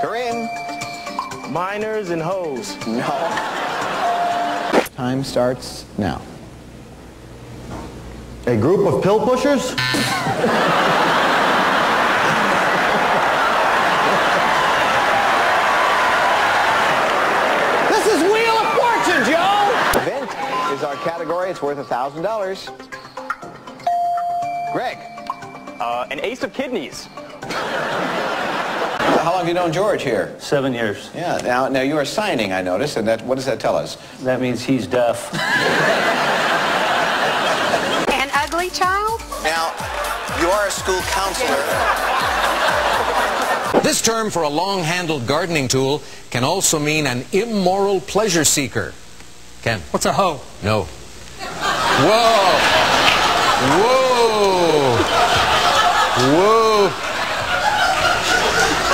Kareem. Miners and hoes. No. Time starts now. A group of pill pushers? This is Wheel of Fortune, Joe! Event is our category. It's worth a $1,000. Greg. Uh, an ace of kidneys. How long have you known George here? Seven years. Yeah, now, now you are signing, I notice, and that, what does that tell us? That means he's deaf. An ugly child? Now, you are a school counselor. This term for a long-handled gardening tool can also mean an immoral pleasure seeker. Ken? What's a hoe? No. Whoa! Whoa! Whoa!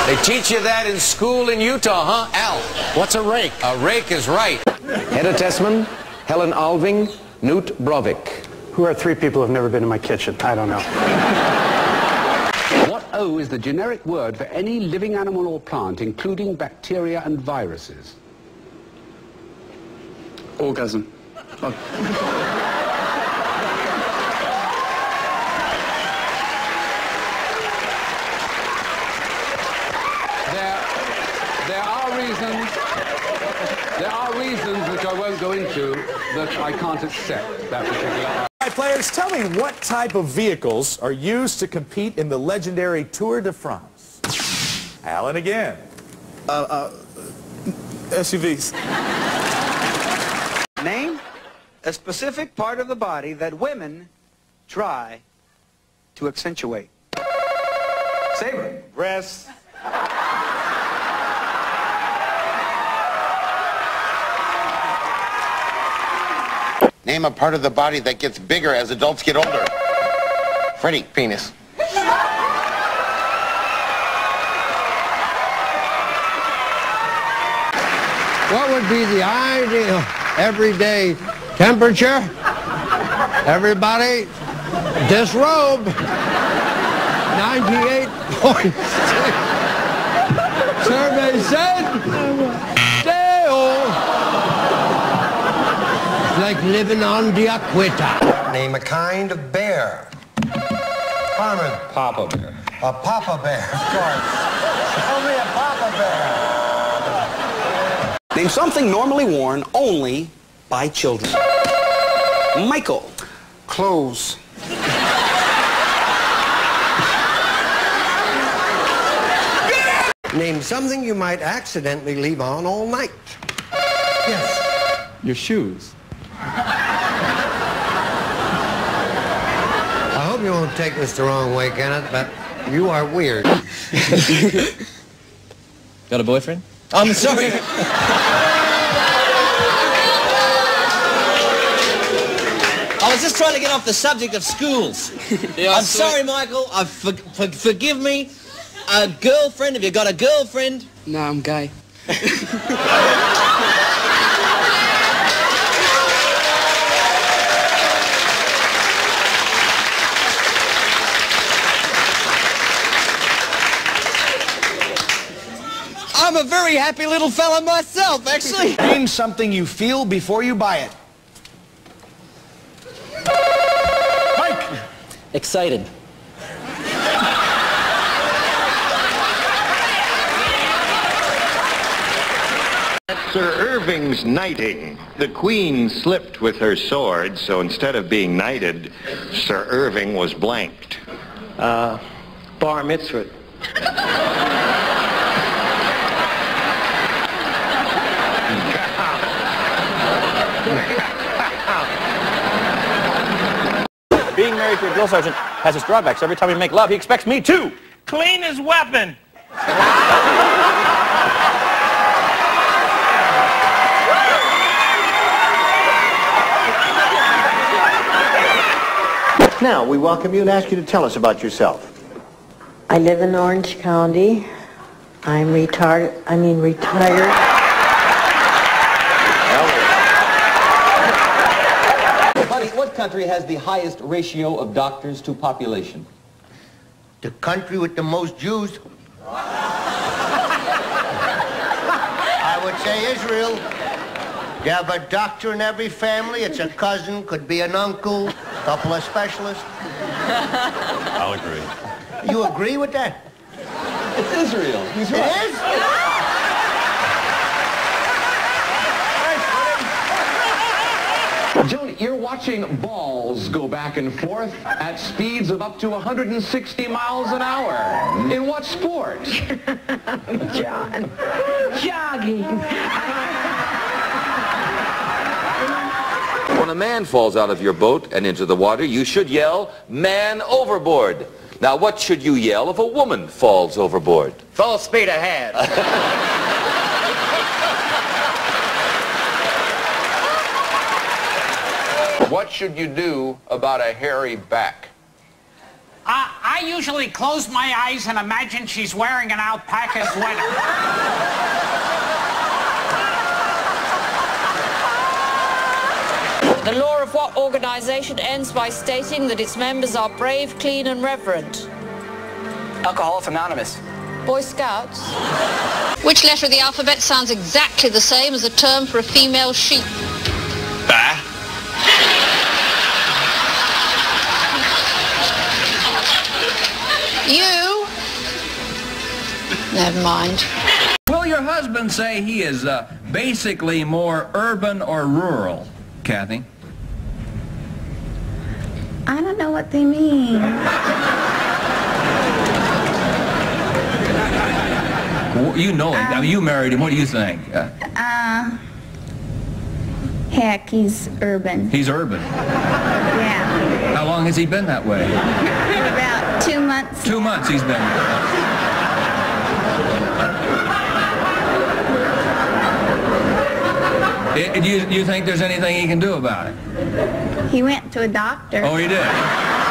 They teach you that in school in Utah, huh? Al, what's a rake? A rake is right. Hedda Tesman, Helen Alving, Knut Brovik. Who are three people who have never been in my kitchen? I don't know. What O is the generic word for any living animal or plant, including bacteria and viruses? Orgasm. There, which I into that I can't accept that particular All right, players, tell me what type of vehicles are used to compete in the legendary Tour de France? Alan again. Uh, SUVs. Name a specific part of the body that women try to accentuate. Saber. Breasts. Name a part of the body that gets bigger as adults get older. Freddie. Penis. What would be the ideal everyday temperature? Everybody, disrobe. 98.6. Survey said, like living on the equator. Name a kind of bear. Harmon. Papa Bear. A papa bear, of course. Show me a papa bear. Name something normally worn only by children. Michael. Clothes. Name something you might accidentally leave on all night. Yes. Your shoes. I hope you won't take this the wrong way, Kenneth, but you are weird. Got a boyfriend? I'm sorry. I was just trying to get off the subject of schools. I'm sorry, Michael. I for, for, forgive me. A girlfriend? Have you got a girlfriend? No, I'm gay. I'm a very happy little fella myself, actually. Name something you feel before you buy it. Mike. Excited. Sir Irving's knighting. The queen slipped with her sword, so instead of being knighted, Sir Irving was blanked. Uh, bar mitzvah. Being married to a drill sergeant has its drawbacks. Every time we make love, he expects me to clean his weapon. Now, we welcome you and ask you to tell us about yourself. I live in Orange County. I'm retarded, I mean retired. What country has the highest ratio of doctors to population? The country with the most Jews. I would say Israel. You have a doctor in every family. It's a cousin, could be an uncle, a couple of specialists. I'll agree. You agree with that? It's Israel. He's right. is? Joan, you're watching balls go back and forth at speeds of up to 160 miles an hour. In what sport? John. Jogging. When a man falls out of your boat and into the water, you should yell, man overboard. Now, what should you yell if a woman falls overboard? Full speed ahead. What should you do about a hairy back? Uh, I usually close my eyes and imagine she's wearing an alpaca sweater. The law of what organization ends by stating that its members are brave, clean, and reverent? Alcoholics Anonymous. Boy Scouts. Which letter of the alphabet sounds exactly the same as a term for a female sheep? Never mind. Will your husband say he is uh, basically more urban or rural, Kathy? I don't know what they mean. W- You know it. I mean, you married him. What do you think? Uh, Uh, heck, he's urban. he's urban. Yeah. How long has he been that way? About two months. Two months he's been. Do you, you think there's anything he can do about it? He went to a doctor. Oh, he did.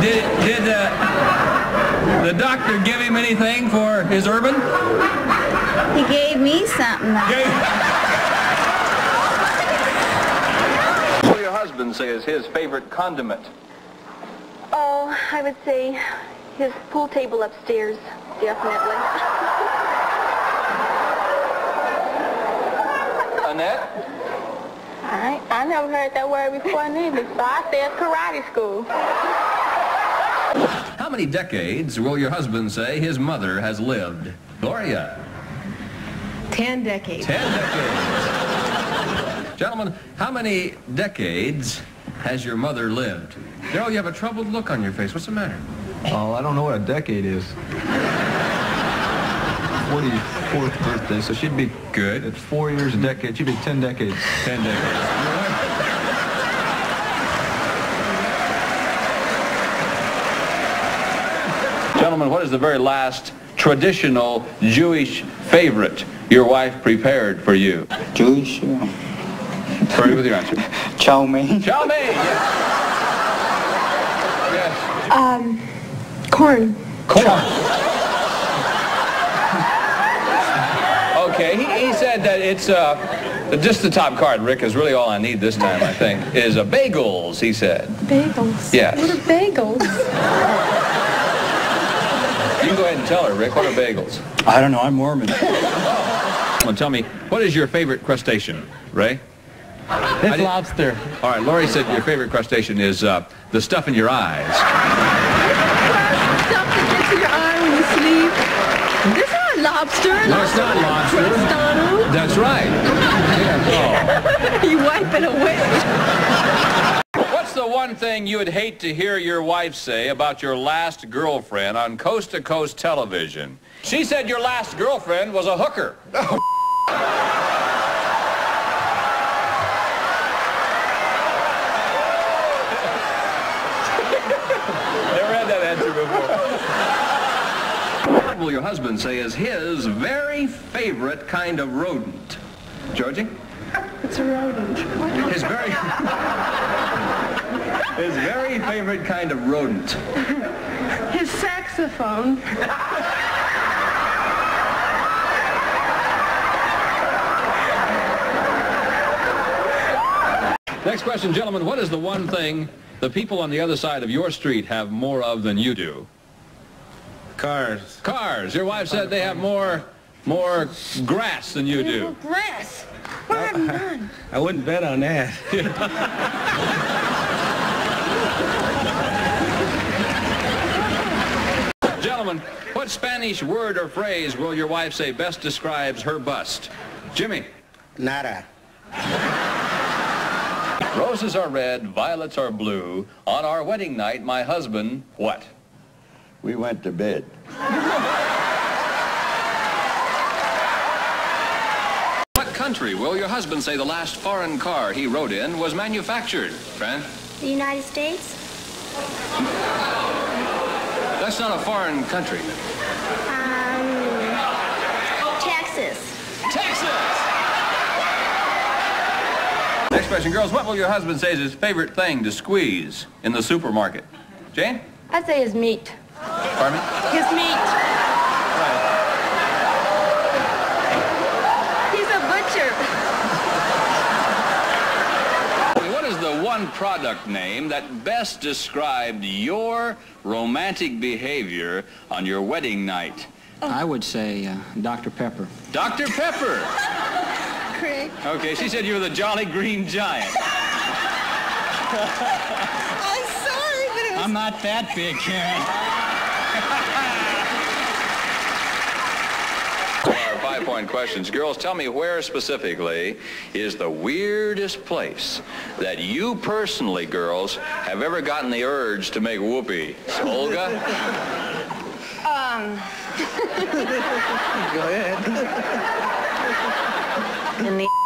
Did, did uh, the doctor give him anything for his urban? He gave me something. What do your husband say is his favorite condiment? Oh, I would say his pool table upstairs, definitely. Annette? I, I never heard that word before neither, so I said karate school. How many decades will your husband say his mother has lived? Gloria. Ten decades. Ten decades. Gentlemen, how many decades has your mother lived? Daryl, you have a troubled look on your face. What's the matter? Oh, I don't know what a decade is. 44th birthday, so she'd be good. It's four years a decade. She'd be 10 decades. 10 decades. Gentlemen, what is the very last traditional Jewish favorite your wife prepared for you? Jewish? Hurry with your answer. Chow mein. Chow mein, yes. Um, corn. Corn. Okay, he, he said that it's uh, just the top card, Rick, is really all I need this time, I think, is uh, bagels, he said. Bagels. Yes. What are bagels? You can go ahead and tell her, Rick, what are bagels? I don't know. I'm Mormon. well, tell me, what is your favorite crustacean, Ray? It's lobster. All right, Lori said your favorite crustacean is uh, the stuff in your eyes. Stuff that gets in your eye when you sleep. This is not lobster. No, it's not lobster. Crust, Donald. That's right. you wipe it away. What's the one thing you would hate to hear your wife say about your last girlfriend on coast-to-coast television? She said your last girlfriend was a hooker. Never had that answer before. What will your husband say is his very favorite kind of rodent? Georgie? It's a rodent. His very... His very favorite kind of rodent. His saxophone. Next question, gentlemen. What is the one thing the people on the other side of your street have more of than you do? Cars. Cars. Your wife said they have more, more grass than you do. Grass. What have you done? I wouldn't bet on that. Gentlemen, what Spanish word or phrase will your wife say best describes her bust? Jimmy. Nada. Roses are red, violets are blue. On our wedding night, my husband, what? We went to bed. What country will your husband say the last foreign car he rode in was manufactured? Fran? The United States? That's not a foreign country. Um, Texas. Texas! Next question, girls. What will your husband say is his favorite thing to squeeze in the supermarket? Jane? I'd say his meat. Pardon me? His meat. He's a butcher. What is the one product name that best described your romantic behavior on your wedding night? I would say uh, Dr. Pepper. Dr. Pepper. Craig. Okay, she said you were the Jolly Green Giant. I'm sorry, but it was... I'm not that big, Karen. Our five-point questions. Girls, tell me where specifically is the weirdest place that you personally, girls, have ever gotten the urge to make whoopee? Olga? Um. Go ahead. In the